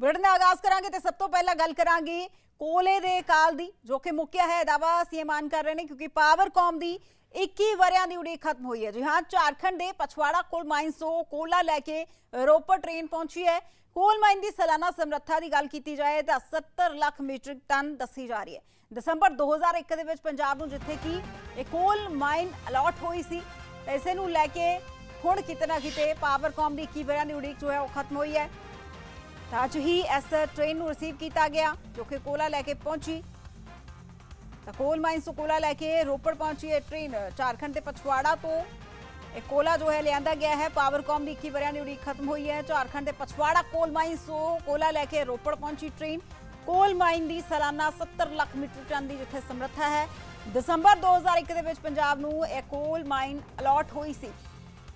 Bulletin ਦਾ ਆਗਾਜ਼ ਕਰਾਂਗੇ ਤੇ ਸਭ ਤੋਂ ਪਹਿਲਾਂ ਗੱਲ ਕਰਾਂਗੇ ਕੋਲੇ ਦੇ ਕਾਲ ਦੀ, ਜੋ ਕਿ ਮੁੱਕਿਆ ਹੈ, ਦਾਵਾ ਸੀਐਮ ਮਾਨ ਕਰ ਰਹੇ ਨੇ, ਕਿਉਂਕਿ ਪਾਵਰਕਾਮ ਦੀ 21 ਵਰਿਆਂ ਦੀ ਉਡੀਕ ਖਤਮ ਹੋਈ ਹੈ। ਜੀ ਹਾਂ, ਝਾਰਖੰਡ ਦੇ ਪਛਵਾੜਾ ਕੋਲ ਮਾਈਨਸ ਤੋਂ ਕੋਲਾ ਲੈ ਕੇ ਰੋਪੜ ਟ੍ਰੇਨ ਪਹੁੰਚੀ ਹੈ। ਕੋਲ ਮਾਈਨ ਦੀ ਸਾਲਾਨਾ ਸਮਰੱਥਾ ਦੀ ਗੱਲ ਕੀਤੀ ਜਾਏ ਤਾਂ 70 ਲੱਖ ਮੀਟ੍ਰਿਕ ਟਨ ਦੱਸੀ ਜਾ ਰਹੀ ਹੈ। ਦਸੰਬਰ 2001 ਦੇ ਵਿੱਚ ਪੰਜਾਬ ਨੂੰ ਜਿੱਥੇ ਕਿ ਇਹ ਕੋਲ ਮਾਈਨ ਅਲਾਟ ਹੋਈ ਸੀ ਇਸੇ ਨੂੰ ਲੈ ਕੇ ਹੁਣ ਕਿਤੇ ਨਾ ਕਿਤੇ ਪਾਵਰਕਾਮ ਦੀ 21 ਵਰਿਆਂ ਦੀ ਉਡੀਕ ਜੋ ਹੈ ਉਹ ਖਤਮ ਹੋਈ ਹੈ। ਤਾਂ ਅੱਜ ਹੀ ਇਸ ਟ੍ਰੇਨ ਨੂੰ ਰਿਸੀਵ ਕੀਤਾ ਗਿਆ, ਜੋ ਕਿ ਕੋਲਾ ਲੈ ਕੇ ਪਹੁੰਚੀ। ਤਾਂ ਕੋਲ ਮਾਈਨਸ ਤੋਂ ਕੋਲਾ ਲੈ ਕੇ ਰੋਪੜ ਪਹੁੰਚੀ ਇਹ ਟ੍ਰੇਨ ਝਾਰਖੰਡ ਦੇ ਪਛਵਾੜਾ ਤੋਂ। ਇਹ ਕੋਲਾ ਜੋ ਹੈ ਲਿਆਂਦਾ ਗਿਆ ਹੈ ਪਾਵਰਕਾਮ ਦੀ 21 ਵਰਿਆਂ ਦੀ ਉਡੀਕ ਖਤਮ ਹੋਈ ਹੈ। ਝਾਰਖੰਡ ਦੇ ਪਛਵਾੜਾ ਕੋਲ ਮਾਈਨਸ ਤੋਂ ਕੋਲਾ ਲੈ ਕੇ ਰੋਪੜ ਪਹੁੰਚੀ ਟ੍ਰੇਨ ਕੋਲ ਮਾਈਨ ਦੀ ਸਾਲਾਨਾ 70 ਲੱਖ ਮੀਟਰ ਟਨ ਦੀ ਜਿੱਥੇ ਸਮਰੱਥਾ ਹੈ। ਦਸੰਬਰ 2001 ਦੇ ਵਿੱਚ ਪੰਜਾਬ ਨੂੰ ਇਹ ਕੋਲ ਮਾਈਨ ਅਲਾਟ ਹੋਈ ਸੀ।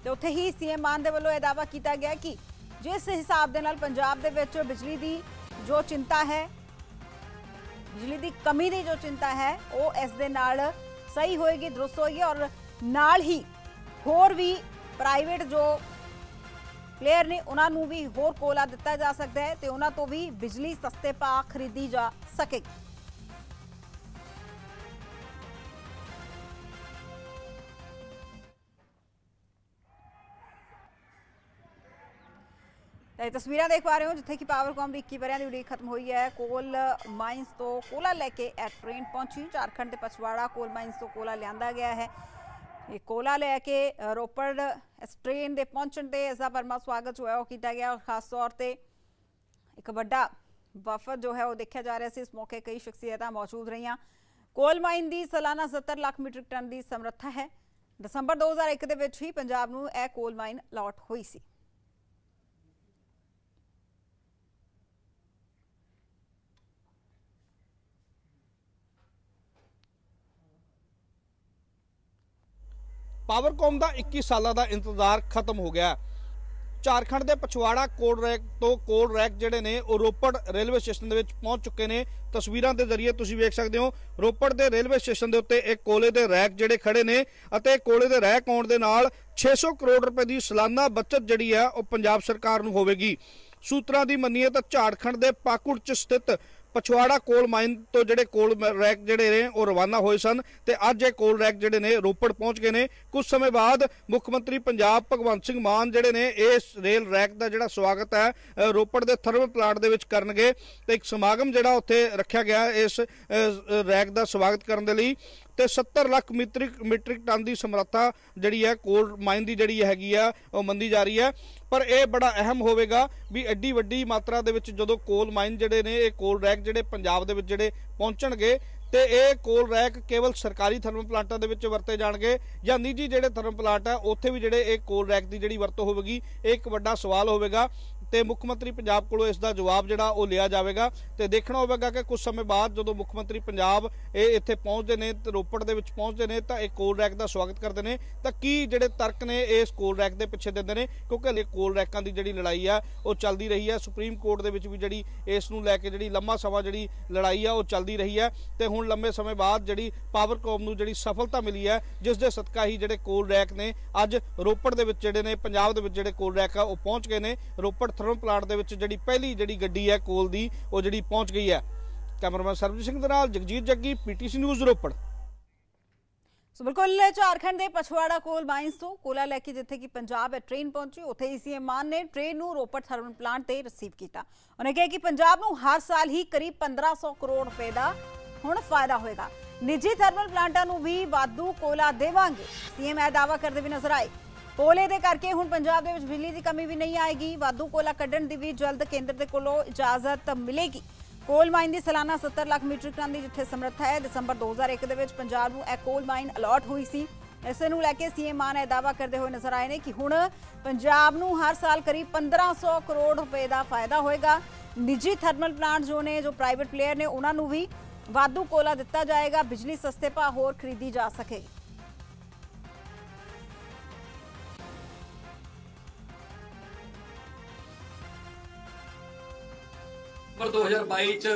ਤੇ ਉੱਥੇ ਹੀ ਸੀਐਮ ਮਾਨ ਦੇ ਵੱਲੋਂ ਇਹ ਦਾਅਵਾ ਕੀਤਾ ਗਿਆ ਕਿ ਜਿਸ ਹਿਸਾਬ ਦੇ ਨਾਲ ਪੰਜਾਬ ਦੇ ਵਿੱਚ ਬਿਜਲੀ ਦੀ ਜੋ ਚਿੰਤਾ ਹੈ, ਬਿਜਲੀ ਦੀ ਕਮੀ ਦੀ ਜੋ ਚਿੰਤਾ ਹੈ, ਉਹ ਇਸ ਦੇ ਨਾਲ ਸਹੀ ਹੋਏਗੀ, ਦਰੁਸਤ ਹੋਏਗੀ ਔਰ ਨਾਲ ਹੀ ਹੋਰ ਵੀ ਪ੍ਰਾਈਵੇਟ ਜੋ ਪਲੇਅਰ ਨੇ ਉਹਨਾਂ ਨੂੰ ਵੀ ਹੋਰ ਕੋਲਾ ਦਿੱਤਾ ਜਾ ਸਕਦਾ ਹੈ ਤੇ ਉਹਨਾਂ ਤੋਂ ਵੀ ਬਿਜਲੀ ਸਸਤੇ ਭਾਅ ਖਰੀਦੀ ਜਾ ਸਕੇਗੀ। ਇਹ ਤਸਵੀਰਾਂ ਦੇਖ ਪਾ ਰਹੇ ਹੋ ਜਿੱਥੇ ਕਿ ਪਾਵਰਕਾਮ ਦੀ 21 ਵਰਿਆਂ ਦੀ ਉਡੀਕ ਖਤਮ ਹੋਈ ਹੈ। ਕੋਲ ਮਾਈਨਸ ਤੋਂ ਕੋਲਾ ਲੈ ਕੇ ਇਹ ਟ੍ਰੇਨ ਪਹੁੰਚੀ। ਝਾਰਖੰਡ ਦੇ ਪਛਵਾੜਾ ਕੋਲ ਮਾਈਨਸ ਤੋਂ ਕੋਲਾ ਲਿਆਂਦਾ ਗਿਆ ਹੈ। ਇਹ ਕੋਲਾ ਲੈ ਕੇ ਰੋਪੜ, ਇਸ ਟ੍ਰੇਨ ਦੇ ਪਹੁੰਚਣ ਤੇ ਇਸ ਦਾ ਪਰਮਾ ਸਵਾਗਤ ਜੋ ਹੈ ਉਹ ਕੀਤਾ ਗਿਆ। ਔਰ ਖਾਸ ਤੌਰ ਤੇ ਇੱਕ ਵੱਡਾ ਵਫਦ ਜੋ ਹੈ ਉਹ ਦੇਖਿਆ ਜਾ ਰਿਹਾ ਸੀ। ਇਸ ਮੌਕੇ ਕਈ ਸ਼ਖਸੀਅਤਾਂ ਮੌਜੂਦ ਰਹੀਆਂ। ਕੋਲ ਮਾਈਨ ਦੀ ਸਾਲਾਨਾ 70 ਲੱਖ ਮੀਟ੍ਰਿਕ ਟਨ ਦੀ ਸਮਰੱਥਾ ਹੈ। ਦਸੰਬਰ 2001 ਦੇ ਵਿੱਚ ਹੀ ਪੰਜਾਬ ਨੂੰ ਇਹ ਕੋਲ ਮਾਈਨ ਅਲਾਟ ਹੋਈ ਸੀ। ਪਾਵਰਕੌਮ ਦਾ 21 ਸਾਲਾਂ ਦਾ ਇੰਤਜ਼ਾਰ ਖਤਮ ਹੋ ਗਿਆ। ਝਾਰਖੰਡ ਦੇ ਪਛਵਾੜਾ ਕੋਲ ਰੈਕ ਤੋਂ ਕੋਲ ਰੈਕ ਜਿਹੜੇ ਨੇ, ਉਹ ਰੋਪੜ ਰੇਲਵੇ ਸਟੇਸ਼ਨ ਦੇ ਵਿੱਚ ਪਹੁੰਚ ਚੁੱਕੇ ਨੇ। ਤਸਵੀਰਾਂ ਦੇ ਜ਼ਰੀਏ ਤੁਸੀਂ ਵੇਖ ਸਕਦੇ ਹੋ, ਰੋਪੜ ਦੇ ਰੇਲਵੇ ਸਟੇਸ਼ਨ ਦੇ ਉੱਤੇ ਇੱਕ ਕੋਲੇ ਦੇ ਰੈਕ ਜਿਹੜੇ ਖੜੇ ਨੇ ਅਤੇ ਕੋਲੇ ਦੇ ਰੈਕ ਆਉਣ ਦੇ ਨਾਲ 600 ਕਰੋੜ ਰੁਪਏ ਦੀ ਸਾਲਾਨਾ ਬਚਤ ਜਿਹੜੀ ਆ, ਉਹ ਪੰਜਾਬ ਸਰਕਾਰ ਨੂੰ ਹੋਵੇਗੀ। ਸੂਤਰਾਂ ਦੀ ਮੰਨੀਏ ਤਾਂ ਝਾਰਖੰਡ ਦੇ ਪਾਕੁੜ ਚ ਸਥਿਤ ਪਛਵਾੜਾ ਕੋਲ ਮਾਈਨ ਤੋਂ ਜਿਹੜੇ ਕੋਲ ਮ- ਰੈਕ ਜਿਹੜੇ ਨੇ, ਉਹ ਰਵਾਨਾ ਹੋਏ ਸਨ ਤੇ ਅੱਜ ਇਹ ਕੋਲ ਰੈਕ ਜਿਹੜੇ ਨੇ, ਰੋਪੜ ਪਹੁੰਚ ਗਏ ਨੇ। ਕੁਝ ਸਮੇਂ ਬਾਅਦ ਮੁੱਖ ਮੰਤਰੀ ਪੰਜਾਬ ਭਗਵੰਤ ਸਿੰਘ ਮਾਨ ਜਿਹੜੇ ਨੇ, ਇਸ ਰੇਲ ਰੈਕ ਦਾ ਜਿਹੜਾ ਸਵਾਗਤ ਹੈ ਰੋਪੜ ਦੇ ਥਰਮਲ ਪਲਾਂਟ ਦੇ ਵਿੱਚ ਕਰਨਗੇ ਤੇ ਇੱਕ ਸਮਾਗਮ ਜਿਹੜਾ ਉੱਥੇ ਰੱਖਿਆ ਗਿਆ ਇਸ ਰੈਕ ਦਾ ਸਵਾਗਤ ਕਰਨ ਦੇ ਲਈ। ਤੇ 70 ਲੱਖ ਮੀਟ੍ਰਿਕ ਮੀਟ੍ਰਿਕ ਟਨ ਦੀ ਸਮਰੱਥਾ ਜਿਹੜੀ ਹੈ ਕੋਲ ਮਾਈਨ ਦੀ ਜਿਹੜੀ ਹੈਗੀ ਆ, ਉਹ ਮੰਦੀ ਜਾ ਰਹੀ ਹੈ। ਪਰ ਇਹ ਬੜਾ ਅਹਿਮ ਹੋਵੇਗਾ ਵੀ ਐਡੀ ਵੱਡੀ ਮਾਤਰਾ ਦੇ ਵਿੱਚ ਜਦੋਂ ਕੋਲ ਮਾਈਨ ਜਿਹੜੇ ਨੇ, ਇਹ ਕੋਲ ਰੈਕ ਜਿਹੜੇ ਪੰਜਾਬ ਦੇ ਵਿੱਚ ਜਿਹੜੇ ਪਹੁੰਚਣਗੇ ਤੇ ਇਹ ਕੋਲ ਰੈਕ ਕੇਵਲ ਸਰਕਾਰੀ ਥਰਮਲ ਪਲਾਂਟਾਂ ਦੇ ਵਿੱਚ ਵਰਤੇ ਜਾਣਗੇ ਜਾਂ ਨਿੱਜੀ ਜਿਹੜੇ ਥਰਮਲ ਪਲਾਂਟ ਆ, ਉੱਥੇ ਵੀ ਜਿਹੜੇ ਇਹ ਕੋਲ ਰੈਕ ਦੀ ਜਿਹੜੀ ਵਰਤੋਂ ਹੋਵੇਗੀ, ਇਹ ਇੱਕ ਵੱਡਾ ਸਵਾਲ ਹੋਵੇਗਾ ਤੇ ਮੁੱਖ ਮੰਤਰੀ ਪੰਜਾਬ ਕੋਲੋਂ ਇਸ ਦਾ ਜਵਾਬ ਜਿਹੜਾ ਉਹ ਲਿਆ ਜਾਵੇਗਾ। ਤੇ ਦੇਖਣਾ ਹੋਵੇਗਾ ਕਿ ਕੁਝ ਸਮੇਂ ਬਾਅਦ ਜਦੋਂ ਮੁੱਖ ਮੰਤਰੀ ਪੰਜਾਬ ਇਹ ਇੱਥੇ ਪਹੁੰਚਦੇ ਨੇ ਰੋਪੜ ਦੇ ਵਿੱਚ ਪਹੁੰਚਦੇ ਨੇ ਤਾਂ ਇਹ ਕੋਲ ਰੈਕ ਦਾ ਸਵਾਗਤ ਕਰਦੇ ਨੇ। ਤਾਂ ਕੀ ਜਿਹੜੇ ਤਰਕ ਨੇ ਇਸ ਕੋਲ ਰੈਕ ਦੇ ਪਿੱਛੇ ਦਿੰਦੇ ਨੇ? ਕਿਉਂਕਿ ਹਲੇ ਕੋਲ ਰੈਕਾਂ ਦੀ ਜਿਹੜੀ ਲੜਾਈ ਆ, ਉਹ ਚੱਲਦੀ ਰਹੀ ਹੈ ਸੁਪਰੀਮ ਕੋਰਟ ਦੇ ਵਿੱਚ ਵੀ ਜਿਹੜੀ ਇਸ ਨੂੰ ਲੈ ਕੇ ਜਿਹੜੀ ਲੰਮਾ ਸਮਾਂ ਜਿਹੜੀ ਲੜਾਈ ਆ, ਉਹ ਚੱਲਦੀ ਰਹੀ ਹੈ ਤੇ ਹੁਣ ਲੰਮੇ ਸਮੇਂ ਬਾਅਦ ਜਿਹੜੀ ਪਾਵਰਕੌਮ ਨੂੰ ਜਿਹੜੀ ਸਫਲਤਾ ਮਿਲੀ ਹੈ ਜਿਸ ਦੇ ਸਦਕਾ ਹੀ ਜਿਹੜੇ ਕੋਲ ਰੈਕ ਨੇ, ਅੱਜ ਰੋਪੜ ਦੇ ਵਿੱਚ ਜਿਹੜੇ ਨੇ, ਪੰਜਾਬ ਦੇ ਵਿੱਚ ਜਿਹੜੇ ਕੋਲ ਰੈਕ ਆ, ਉਹ ਪਹੁੰਚ ਗਏ ਨੇ। ਰੋਪੜ ਥਰਮਲ ਪਲਾਂਟ ਦੇ ਵਿੱਚ ਜਿਹੜੀ ਪਹਿਲੀ ਜਿਹੜੀ ਗੱਡੀ ਹੈ ਕੋਲ ਦੀ, ਉਹ ਜਿਹੜੀ ਪਹੁੰਚ ਗਈ ਹੈ। ਕੈਮਰਾਮੈਨ ਸਰਬਜੀਤ ਸਿੰਘ ਦੇ ਨਾਲ Jagjit Jaggi, PTC news Ropar. So ਬਿਲਕੁਲ, ਝਾਰਖੰਡ ਦੇ ਪਛਵਾੜਾ ਕੋਲ ਮਾਈਨਸ ਤੋਂ ਕੋਲਾ ਲੈ ਕੇ ਜਿੱਥੇ ਕਿ ਪੰਜਾਬ ਹੈ ਟ੍ਰੇਨ ਪਹੁੰਚੀ, ਉੱਥੇ ਹੀ ਮਾਨ ਨੇ ਟ੍ਰੇਨ ਨੂੰ ਰੋਪੜ ਥਰਮਲ ਪਲਾਂਟ ਤੇ ਰਿਸੀਵ ਕੀਤਾ। ਉਹਨੇ ਕਿਹਾ ਕਿ ਪੰਜਾਬ ਨੂੰ ਹਰ ਸਾਲ ਹੀ ਕਰੀਬ 1500 ਕਰੋੜ ਰੁਪਏ ਦਾ ਹੁਣ ਫਾਇਦਾ ਹੋਏਗਾ। ਨਿੱਜੀ ਥਰਮਲ ਪਲਾਂਟਾਂ ਨੂੰ ਵੀ ਵਾਧੂ ਕੋਲਾ ਦੇਵਾਂਗੇ। ਸੀਐਮ ਇਹ ਦਾਅਵਾ ਕਰਦੇ ਵੀ ਨਜ਼ਰ ਆਏ। ਕੋਲੇ ਦੇ ਕਰਕੇ ਹੁਣ ਪੰਜਾਬ ਦੇ ਵਿੱਚ ਬਿਜਲੀ ਦੀ ਕਮੀ ਵੀ ਨਹੀਂ ਆਏਗੀ। ਵਾਧੂ ਕੋਲਾ ਕੱਢਣ ਦੀ ਵੀ ਜਲਦ ਕੇਂਦਰ ਦੇ ਕੋਲੋਂ ਇਜਾਜ਼ਤ ਮਿਲੇਗੀ। ਕੋਲ ਮਾਈਨ ਦੀ ਸਾਲਾਨਾ 70 ਲੱਖ ਮੀਟ੍ਰਿਕ ਟਨ ਦੀ ਜਿੱਥੇ ਸਮਰੱਥਾ ਹੈ, ਦਸੰਬਰ 2001 ਦੇ ਵਿੱਚ ਪੰਜਾਬ ਨੂੰ ਇਹ ਕੋਲ ਮਾਈਨ ਅਲਾਟ ਹੋਈ ਸੀ। ਇਸੇ ਨੂੰ ਲੈ ਕੇ ਸੀਐਮ ਮਾਨ ਇਹ ਦਾਅਵਾ ਕਰਦੇ ਹੋਏ ਨਜ਼ਰ ਆਏ ਨੇ ਕਿ ਹੁਣ ਪੰਜਾਬ ਨੂੰ ਹਰ ਸਾਲ ਕਰੀਬ 1500 ਕਰੋੜ ਰੁਪਏ ਦਾ ਫਾਇਦਾ ਹੋਏਗਾ। ਨਿੱਜੀ ਥਰਮਲ ਪਲਾਂਟ ਜੋ ਨੇ, ਜੋ ਪ੍ਰਾਈਵੇਟ ਪਲੇਅਰ ਨੇ, ਉਹਨਾਂ ਨੂੰ ਵੀ ਵਾਧੂ ਕੋਲਾ ਦਿੱਤਾ ਜਾਏਗਾ। ਬਿਜਲੀ ਸਸਤੇ ਭਾਅ ਹੋਰ ਖਰੀਦੀ ਜਾ ਸਕੇ। ਪਰ 2022 ਚ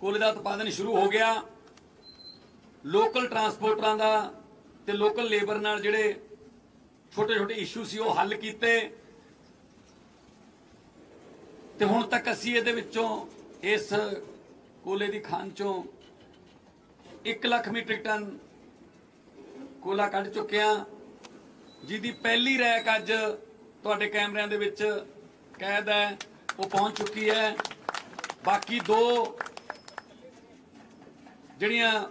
ਕੋਲੇ ਦਾ ਉਤਪਾਦਨ ਸ਼ੁਰੂ ਹੋ ਗਿਆ। ਲੋਕਲ ਟਰਾਂਸਪੋਰਟਰਾਂ ਦਾ ਤੇ ਲੋਕਲ ਲੇਬਰ ਨਾਲ ਜਿਹੜੇ ਛੋਟੇ ਛੋਟੇ ਇਸ਼ੂ ਸੀ, ਉਹ ਹੱਲ ਕੀਤੇ। ਤੇ ਹੁਣ ਤੱਕ ਅਸੀਂ ਇਹਦੇ ਵਿੱਚੋਂ ਇਸ ਕੋਲੇ ਦੀ ਖਾਨ ਚੋਂ 1 ਲੱਖ ਮੀਟ੍ਰਿਕ ਟਨ ਕੋਲਾ ਕੱਢ ਚੁੱਕੇ ਹਾਂ। ਜਿਹਦੀ ਪਹਿਲੀ ਰੈਕ ਅੱਜ ਤੁਹਾਡੇ ਕੈਮਰਿਆਂ ਦੇ ਵਿੱਚ ਕੈਦ ਹੈ, ਉਹ ਪਹੁੰਚ ਚੁੱਕੀ ਹੈ। ਬਾਕੀ ਦੋ ਜਿਹੜੀਆਂ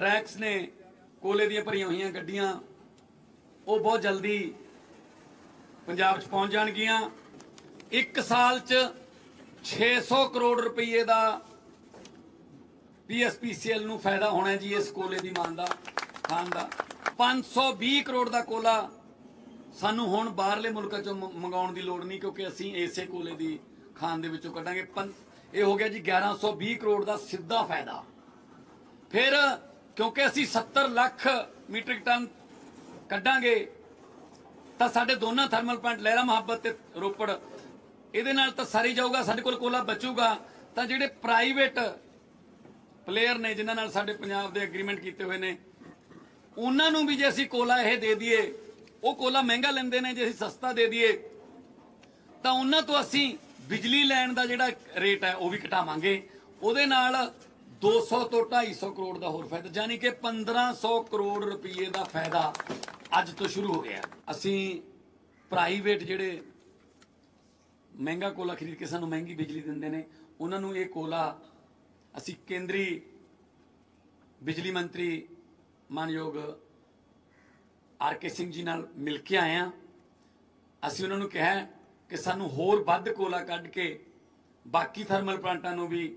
ਰੈਕਸ ਨੇ, ਕੋਲੇ ਦੀਆਂ ਭਰੀਆਂ ਹੋਈਆਂ ਗੱਡੀਆਂ, ਉਹ ਬਹੁਤ ਜਲਦੀ ਪੰਜਾਬ 'ਚ ਪਹੁੰਚ ਜਾਣਗੀਆਂ। ਇੱਕ ਸਾਲ 'ਚ 600 ਕਰੋੜ ਰੁਪਏ ਦਾ ਪੀਐਸਪੀਸੀਐਲ ਨੂੰ ਫਾਇਦਾ ਹੋਣਾ ਜੀ ਇਸ ਕੋਲੇ ਦੀ ਮਾਨ ਦਾ, ਖਾਨ ਦਾ। 520 ਕਰੋੜ ਦਾ ਕੋਲਾ ਸਾਨੂੰ ਹੁਣ ਬਾਹਰਲੇ ਮੁਲਕਾਂ ਚੋਂ ਮ- ਮੰਗਾਉਣ ਦੀ ਲੋੜ ਨਹੀਂ, ਕਿਉਂਕਿ ਅਸੀਂ ਇਸੇ ਕੋਲੇ ਦੀ ਖਾਨ ਦੇ ਵਿੱਚੋਂ ਕੱਢਾਂਗੇ। ਪੰ- ਇਹ ਹੋ ਗਿਆ ਜੀ 1120 ਕਰੋੜ ਦਾ ਸਿੱਧਾ ਫਾਇਦਾ। ਫਿਰ ਕਿਉਂਕਿ ਅਸੀਂ 70 ਲੱਖ ਮੀਟ੍ਰਿਕ ਟਨ ਕੱਢਾਂਗੇ, ਤਾਂ ਸਾਡੇ ਦੋਨਾਂ ਥਰਮਲ ਪਲਾਂਟ ਲਹਿਰਾ ਮੁਹੱਬਤ ਤੇ ਰੋਪੜ, ਇਹਦੇ ਨਾਲ ਤਾਂ ਸਾਰੀ ਜਾਊਗਾ, ਸਾਡੇ ਕੋਲ ਕੋਲਾ ਬਚੂਗਾ। ਤਾਂ ਜਿਹੜੇ ਪ੍ਰਾਈਵੇਟ ਪਲੇਅਰ ਨੇ, ਜਿਨ੍ਹਾਂ ਨਾਲ ਸਾਡੇ ਪੰਜਾਬ ਦੇ ਐਗਰੀਮੈਂਟ ਕੀਤੇ ਹੋਏ ਨੇ, ਉਹਨਾਂ ਨੂੰ ਵੀ ਜੇ ਅਸੀਂ ਕੋਲਾ ਇਹ ਦੇ ਦਈਏ, ਉਹ ਕੋਲਾ ਮਹਿੰਗਾ ਲੈਂਦੇ ਨੇ, ਜੇ ਅਸੀਂ ਸਸਤਾ ਦੇ ਦਈਏ, ਤਾਂ ਉਹਨਾਂ ਤੋਂ ਅਸੀਂ ਬਿਜਲੀ ਲੈਣ ਦਾ ਜਿਹੜਾ ਰੇਟ ਹੈ, ਉਹ ਵੀ ਘਟਾਵਾਂਗੇ। ਉਹਦੇ ਨਾਲ 200 ਤੋਂ 250 ਕਰੋੜ ਦਾ ਹੋਰ ਫਾਇਦਾ ਯਾਨੀ ਕਿ 1500 ਕਰੋੜ ਰੁਪਏ ਦਾ ਫਾਇਦਾ ਅੱਜ ਤੋਂ ਸ਼ੁਰੂ ਹੋ ਗਿਆ। ਅਸੀਂ ਪ੍ਰਾਈਵੇਟ ਜਿਹੜੇ ਮਹਿੰਗਾ ਕੋਲਾ ਖਰੀਦ ਕੇ ਸਾਨੂੰ ਮਹਿੰਗੀ ਬਿਜਲੀ ਦਿੰਦੇ ਨੇ, ਉਹਨਾਂ ਨੂੰ ਇਹ ਕੋਲਾ ਅਸੀਂ ਕੇਂਦਰੀ ਬਿਜਲੀ ਮੰਤਰੀ ਮਾਨਯੋਗ ਆਰ ਕੇ ਸਿੰਘ ਜੀ ਨਾਲ ਮਿਲ ਕੇ ਆਏ ਆ ਅਸੀਂ ਉਹਨਾਂ ਨੂੰ ਕਿਹਾ ਕਿ ਸਾਨੂੰ ਹੋਰ ਵੱਧ ਕੋਲਾ ਕੱਢ ਕੇ ਬਾਕੀ ਥਰਮਲ ਪਲਾਂਟਾਂ ਨੂੰ ਵੀ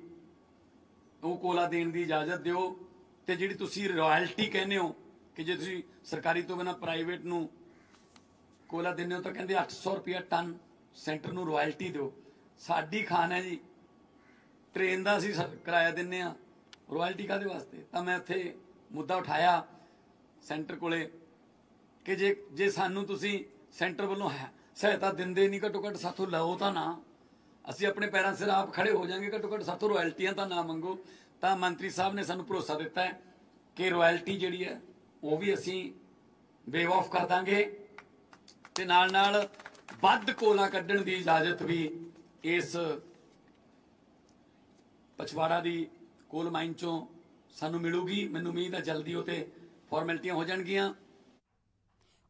ਉਹ ਕੋਲਾ ਦੇਣ ਦੀ ਇਜਾਜ਼ਤ ਦਿਓ ਤੇ ਜਿਹੜੀ ਤੁਸੀਂ ਰਾਇਲਟੀ ਕਹਿੰਦੇ ਹੋ ਕਿ ਜੇ ਤੁਸੀਂ ਸਰਕਾਰੀ ਤੋਂ ਬਿਨਾ ਪ੍ਰਾਈਵੇਟ ਨੂੰ ਕੋਲਾ ਦਿੰਦੇ ਹੋ ਤਾਂ ਕਹਿੰਦੇ 800 ਰੁਪਏ ਟਨ ਸੈਂਟਰ ਨੂੰ ਰਾਇਲਟੀ ਦਿਓ। ਸਾਡੀ ਖਾਨ ਹੈ ਜੀ। ਟ੍ਰੇਨ ਦਾ ਅਸੀਂ ਸ- ਕਿਰਾਇਆ ਦਿੰਨੇ ਆ ਰਾਇਲਟੀ ਕਾਦੇ ਵਾਸਤੇ? ਤਾਂ ਮੈਂ ਇੱਥੇ ਮੁੱਦਾ ਉਠਾਇਆ ਸੈਂਟਰ ਕੋਲੇ ਕਿ ਜੇ ਜੇ ਸਾਨੂੰ ਤੁਸੀਂ ਸੈਂਟਰ ਵੱਲੋਂ ਹੈ ਸਹਾਇਤਾ ਦਿੰਦੇ ਨਹੀਂ, ਘੱਟੋ ਘੱਟ ਸਾਥੋਂ ਲਓ ਤਾਂ ਨਾ। ਅਸੀਂ ਆਪਣੇ ਪੈਰਾਂ ਸਿਰ ਆਪ ਖੜੇ ਹੋ ਜਾਾਂਗੇ, ਘੱਟੋ ਘੱਟ ਸਾਥੋਂ ਰਾਇਲਟੀਆਂ ਤਾਂ ਨਾ ਮੰਗੋ। ਤਾਂ ਮੰਤਰੀ ਸਾਹਿਬ ਨੇ ਸਾਨੂੰ ਭਰੋਸਾ ਦਿੱਤਾ ਹੈ ਕਿ ਰਾਇਲਟੀ ਜਿਹੜੀ ਹੈ, ਉਹ ਵੀ ਅਸੀਂ ਵੇਵ ਆਫ ਕਰ ਦਾਂਗੇ। ਤੇ ਨਾਲ ਨਾਲ ਵੱਧ ਕੋਲਾ ਕੱਢਣ ਦੀ ਇਜਾਜ਼ਤ ਵੀ ਇਸ ਪਛਵਾੜਾ ਦੀ ਕੋਲ ਮਾਈਨ ਚੋਂ ਸਾਨੂੰ ਮਿਲੂਗੀ। ਮੈਨੂੰ ਉਮੀਦ ਹੈ ਜਲਦੀ ਉਹ ਤੇ ਫਾਰਮੈਲਿਟੀਆਂ ਹੋ ਜਾਣਗੀਆਂ।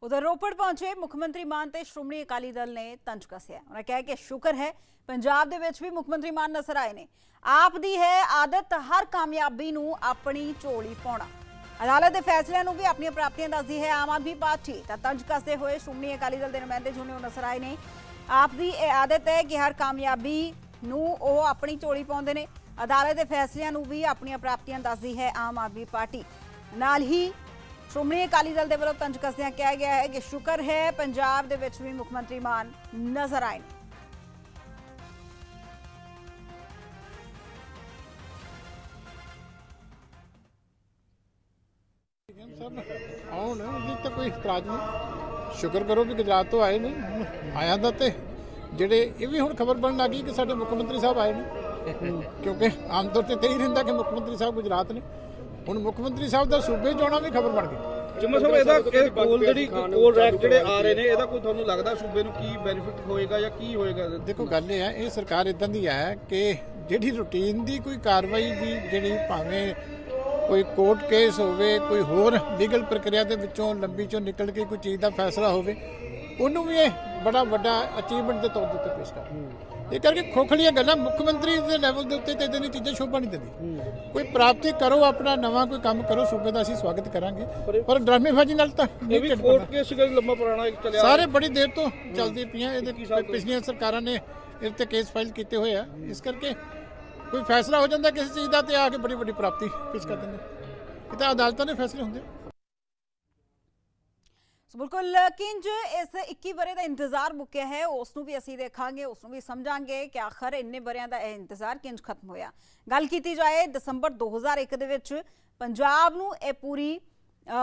ਉਧਰ ਰੋਪੜ ਪਹੁੰਚੇ ਮੁੱਖ ਮੰਤਰੀ ਮਾਨ ਤੇ ਸ਼੍ਰੋਮਣੀ ਅਕਾਲੀ ਦਲ ਨੇ ਤੰਜ ਕੱਸਿਆ। ਉਹਨਾਂ ਕਿਹਾ ਕਿ ਸ਼ੁਕਰ ਹੈ, ਪੰਜਾਬ ਦੇ ਵਿੱਚ ਵੀ ਮੁੱਖ ਮੰਤਰੀ ਮਾਨ ਨਜ਼ਰ ਆਏ ਨੇ। ਆਪ ਦੀ ਹੈ ਆਦਤ ਹਰ ਕਾਮਯਾਬੀ ਨੂੰ ਆਪਣੀ ਝੋਲੀ ਪਾਉਣਾ। ਅਦਾਲਤ ਦੇ ਫੈਸਲਿਆਂ ਨੂੰ ਵੀ ਆਪਣੀਆਂ ਪ੍ਰਾਪਤੀਆਂ ਦੱਸਦੀ ਹੈ ਆਮ ਆਦਮੀ ਪਾਰਟੀ। ਤਾਂ ਤੰਜ ਕੱਸਦੇ ਹੋਏ ਸ਼੍ਰੋਮਣੀ ਅਕਾਲੀ ਦਲ ਦੇ ਨੁਮਾਇੰਦੇ ਜੁਨੇ ਉਹ ਨਜ਼ਰ ਆਏ ਨੇ। ਆਪ ਦੀ ਇਹ ਆਦਤ ਹੈ ਕਿ ਹਰ ਕਾਮਯਾਬੀ ਨੂੰ ਉਹ ਆਪਣੀ ਝੋਲੀ ਪਾਉਂਦੇ ਨੇ। ਅਦਾਲਤ ਦੇ ਫੈਸਲਿਆਂ ਨੂੰ ਵੀ ਆਪਣੀਆਂ ਪ੍ਰਾਪਤੀਆਂ ਦੱਸਦੀ ਹੈ ਆਮ ਆਦਮੀ ਪਾਰਟੀ। ਨਾਲ ਹੀ ਸ਼੍ਰੋਮਣੀ ਅਕਾਲੀ ਦਲ ਦੇ ਵੱਲੋਂ ਤੰਜ ਕੱਸਦਿਆਂ ਕਿਹਾ ਗਿਆ ਹੈ ਕਿ ਸ਼ੁਕਰ ਹੈ ਪੰਜਾਬ ਦੇ ਵਿੱਚ ਵੀ ਮੁੱਖ ਮੰਤਰੀ ਮਾਨ ਨਜ਼ਰ ਆਏ ਨੇ। ਆਉਣ ਉਹਦੀ ਤਾਂ ਕੋਈ ਇਤਰਾਜ਼ ਨਹੀਂ। ਸ਼ੁਕਰ ਕਰੋ ਵੀ ਗੁਜਰਾਤ ਤੋਂ ਆਏ ਨੇ। ਆਇਆ ਦਾ ਤੇ। ਜਿਹੜੇ ਇਹ ਵੀ ਹੁਣ ਖਬਰ ਬਣਨ ਲੱਗੀ ਕਿ ਸਾਡੇ ਮੁੱਖ ਮੰਤਰੀ ਸਾਹਿਬ ਆਏ ਨੇ। ਕਿਉਂਕਿ ਆਮ ਤੌਰ ਤੇ ਤੇ ਹੀ ਰਹਿੰਦਾ ਕਿ ਮੁੱਖ ਮੰਤਰੀ ਸਾਹਿਬ ਗੁਜਰਾਤ ਨੇ। ਹੁਣ ਮੁੱਖ ਮੰਤਰੀ ਸਾਹਿਬ ਦਾ ਸੂਬੇ 'ਚ ਆਉਣਾ ਵੀ ਖਬਰ ਬਣ ਗਈ। ਜਿਵੇਂ ਸਾਹਿਬ ਇਹਦਾ ਇਹ ਕੋਲ ਜਿਹੜੀ ਕੋਲ ਰੈਕ ਜਿਹੜੇ ਆ ਰਹੇ ਨੇ ਇਹਦਾ ਕੋਈ ਤੁਹਾਨੂੰ ਲੱਗਦਾ ਸੂਬੇ ਨੂੰ ਕੀ ਬੈਨੀਫਿਟ ਹੋਏਗਾ ਜਾਂ ਕੀ ਹੋਏਗਾ? ਦੇਖੋ ਗੱਲ ਇਹ ਹੈ ਇਹ ਸਰਕਾਰ ਇਦਾਂ ਦੀ ਹੈ ਕਿ ਜਿਹੜੀ ਰੂਟੀਨ ਦੀ ਕੋਈ ਕਾਰਵਾਈ ਵੀ ਜਿਹੜੀ ਭਾਵੇਂ ਕੋਈ ਕੋਰਟ ਕੇਸ ਹੋਵੇ ਕੋਈ ਹੋਰ ਲੀਗਲ ਪ੍ਰਕਿਰਿਆ ਦੇ ਵਿੱਚੋਂ ਲੰਬੀ ਚੋਂ ਨਿਕਲ ਕੇ ਕੋਈ ਚੀਜ਼ ਦਾ ਫੈਸਲਾ ਹੋਵੇ ਉਹਨੂੰ ਵੀ ਇਹ ਬੜਾ ਵੱਡਾ ਅਚੀਵਮੈਂਟ ਦੇ ਤੌਰ ਉੱਤੇ ਪੇਸ਼ ਕਰਦਾ ਇਹ ਕਰਕੇ ਖੋਖਲੀਆਂ ਗੱਲਾਂ ਮੁੱਖ ਮੰਤਰੀ ਦੇ ਲੈਵਲ ਦੇ ਉੱਤੇ ਤੇ ਇਦਾਂ ਦੀਆਂ ਚੀਜ਼ਾਂ ਸ਼ੋਭਾ ਨਹੀਂ ਦਿੰਦੀ। ਕੋਈ ਪ੍ਰਾਪਤੀ ਕਰੋ ਆਪਣਾ ਨਵਾਂ ਕੋਈ ਕੰਮ ਕਰੋ ਸੂਬੇ ਦਾ ਅਸੀਂ ਸਵਾਗਤ ਕਰਾਂਗੇ। ਪਰ ਡਰਾਮੇਬਾਜ਼ੀ ਨਾਲ ਤਾਂ ਇਹ ਵੀ। ਕੋਰਟ ਕੇਸ ਸੀਗਾ ਜੀ, ਲੰਮਾ ਪੁਰਾਣਾ ਇੱਕ ਚੱਲਿਆ। ਸਾਰੇ ਬੜੀ ਦੇਰ ਤੋਂ ਚੱਲਦੀ ਪਈਆਂ ਇਹਦੇ ਪਿਛਲੀਆਂ ਸਰਕਾਰਾਂ ਨੇ ਇਹ ਤੇ ਕੇਸ ਫਾਈਲ ਕੀਤੇ ਹੋਏ ਆ। ਇਸ ਕਰਕੇ ਕੋਈ ਫੈਸਲਾ ਹੋ ਜਾਂਦਾ ਕਿਸੇ ਚੀਜ਼ ਦਾ ਤੇ ਆ ਕੇ ਬੜੀ ਵੱਡੀ ਪ੍ਰਾਪਤੀ ਪੇਸ਼ ਕਰ ਦਿੰਦੇ ਇਹ ਤਾਂ ਅਦਾਲਤਾਂ ਦੇ ਫੈਸਲੇ ਹੁੰਦੇ ਆ। ਸੋ ਬਿਲਕੁਲ ਕਿੰਜ ਇਸ 21 ਬਰੇ ਦਾ ਇੰਤਜ਼ਾਰ ਮੁੱਕਿਆ ਹੈ ਉਸ ਨੂੰ ਵੀ ਅਸੀਂ ਦੇਖਾਂਗੇ ਉਸ ਨੂੰ ਵੀ ਸਮਝਾਂਗੇ ਕਿ ਆਖਰ ਇੰਨੇ ਬਰਿਆਂ ਦਾ ਇਹ ਇੰਤਜ਼ਾਰ ਕਿੰਜ ਖਤਮ ਹੋਇਆ ਗੱਲ ਕੀਤੀ ਜਾਏ ਦਸੰਬਰ 2001 ਦੇ ਵਿੱਚ ਪੰਜਾਬ ਨੂੰ ਇਹ ਪੂਰੀ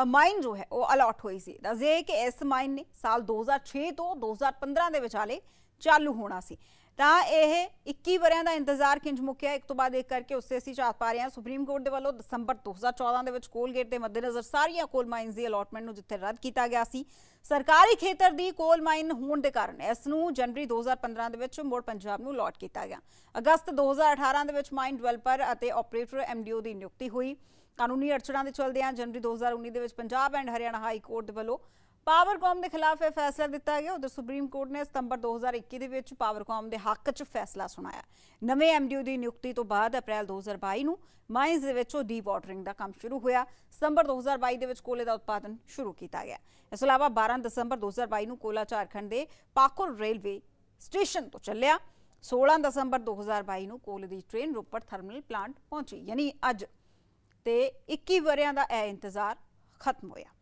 ਮਾਈਨ ਜੋ ਹੈ ਉਹ ਅਲਾਟ ਹੋਈ ਸੀ ਦੱਸਦੇ ਕਿ ਇਸ ਮਾਈਨ ਨੇ ਸਾਲ 2006 ਤੋਂ 2015 ਦੇ ਵਿਚਾਲੇ ਚਾਲੂ ਹੋਣਾ ਸੀ ਤਾਂ ਇਹ 21 ਵਰਿਆਂ ਦਾ ਇੰਤਜ਼ਾਰ ਕਿੰਜ ਮੁੱਕਿਆ। ਇੱਕ ਤੋਂ ਬਾਅਦ ਇੱਕ ਕਰਕੇ ਉਸੇ ਅਸੀਂ ਝਾਤ ਪਾ ਰਹੇ ਹਾਂ। ਸੁਪਰੀਮ ਕੋਰਟ ਦੇ ਵੱਲੋਂ ਦਸੰਬਰ 2014 ਦੇ ਵਿੱਚ ਕੋਲਗੇਟ ਦੇ ਮੱਦੇਨਜ਼ਰ ਸਾਰੀਆਂ ਕੋਲ ਮਾਈਨਸ ਦੀ ਅਲਾਟਮੈਂਟ ਨੂੰ ਜਿੱਥੇ ਰੱਦ ਕੀਤਾ ਗਿਆ ਸੀ, ਸਰਕਾਰੀ ਖੇਤਰ ਦੀ ਕੋਲ ਮਾਈਨ ਹੋਣ ਦੇ ਕਾਰਨ ਇਸ ਨੂੰ ਜਨਵਰੀ 2015 ਦੇ ਵਿੱਚ ਮੁੜ ਪੰਜਾਬ ਨੂੰ ਅਲਾਟ ਕੀਤਾ ਗਿਆ। ਅਗਸਤ 2018 ਦੇ ਵਿੱਚ ਮਾਈਨ ਡਿਵੈਲਪਰ ਅਤੇ ਆਪਰੇਟਰ ਐਮਡੀਓ ਦੀ ਨਿਯੁਕਤੀ ਹੋਈ। ਕਾਨੂੰਨੀ ਅੜਚਣਾਂ ਦੇ ਚਲਦਿਆਂ ਜਨਵਰੀ 2019 ਦੇ ਵਿੱਚ Punjab and Haryana high court ਦੇ ਵੱਲੋਂ ਪਾਵਰਕਾਮ ਦੇ ਖਿਲਾਫ ਇਹ ਫੈਸਲਾ ਦਿੱਤਾ ਗਿਆ। ਉਧਰ ਸੁਪਰੀਮ ਕੋਰਟ ਨੇ ਸਤੰਬਰ 2021 ਦੇ ਵਿੱਚ ਪਾਵਰਕਾਮ ਦੇ ਹੱਕ 'ਚ ਫੈਸਲਾ ਸੁਣਾਇਆ। ਨਵੇਂ ਐਮਡੀਓ ਦੀ ਨਿਯੁਕਤੀ ਤੋਂ ਬਾਅਦ ਅਪ੍ਰੈਲ 2022 ਨੂੰ ਮਾਈਨਸ ਦੇ ਵਿੱਚੋਂ ਡੀ ਵਾਟਰਿੰਗ ਦਾ ਕੰਮ ਸ਼ੁਰੂ ਹੋਇਆ। ਸਤੰਬਰ 2022 ਦੇ ਵਿੱਚ ਕੋਲੇ ਦਾ ਉਤਪਾਦਨ ਸ਼ੁਰੂ ਕੀਤਾ ਗਿਆ। ਇਸ ਤੋਂ ਇਲਾਵਾ 12 ਦਸੰਬਰ 2022 ਨੂੰ ਕੋਲਾ ਝਾਰਖੰਡ ਦੇ ਪਾਕੁਰ ਰੇਲਵੇ ਸਟੇਸ਼ਨ ਤੋਂ ਚੱਲਿਆ। 16 ਦਸੰਬਰ 2022 ਨੂੰ ਕੋਲੇ ਦੀ ਟ੍ਰੇਨ ਰੋਪੜ ਥਰਮਲ ਪਲਾਂਟ ਪਹੁੰਚੀ। ਯਾਨੀ ਅੱਜ ਤੇ 21 ਵਰਿਆਂ ਦਾ ਇਹ ਇੰਤਜ਼ਾਰ ਖਤਮ ਹੋਇਆ।